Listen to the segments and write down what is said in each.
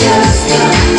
Just a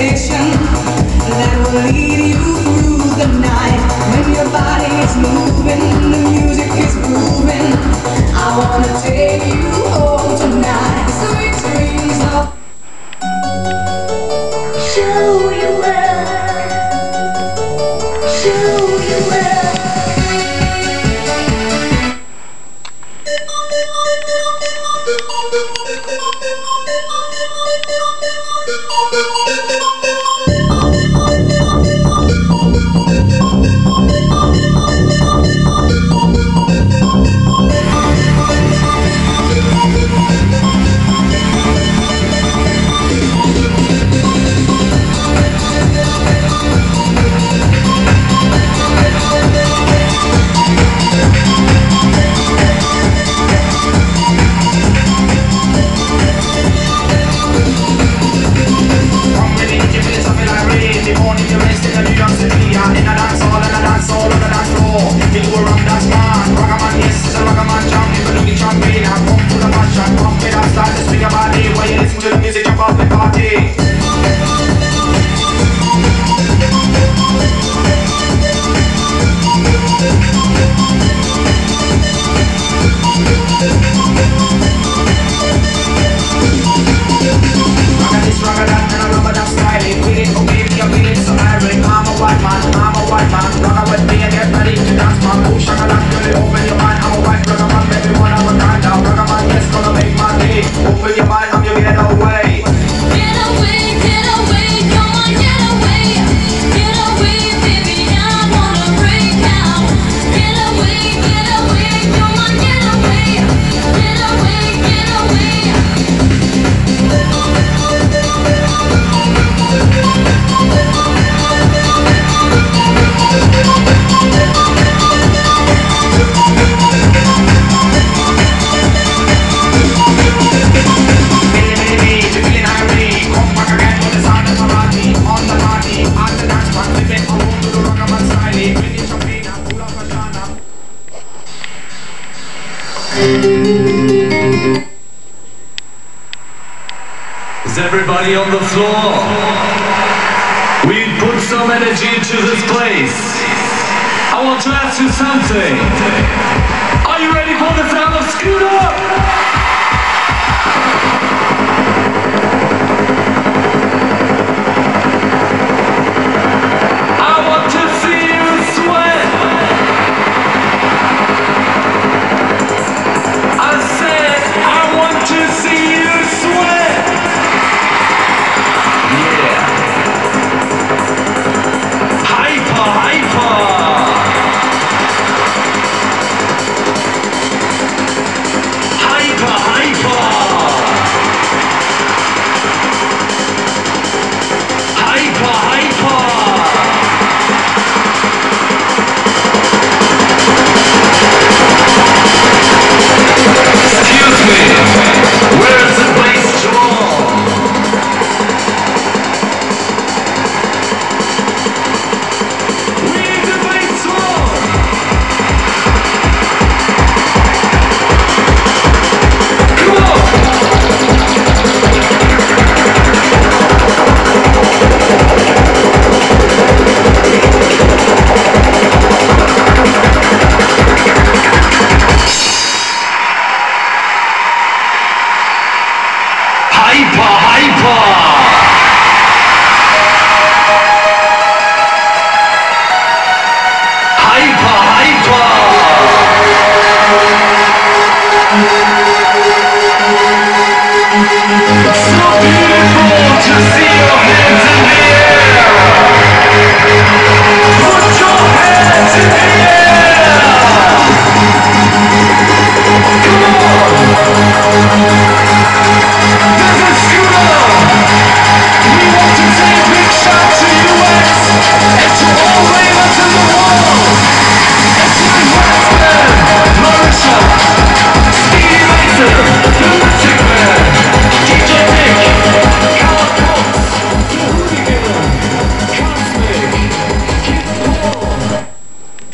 addiction Is everybody on the floor? We put some energy into this place. I want to ask you something. Are you ready for the sound of Scooter?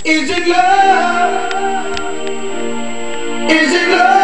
Is it love? Is it love?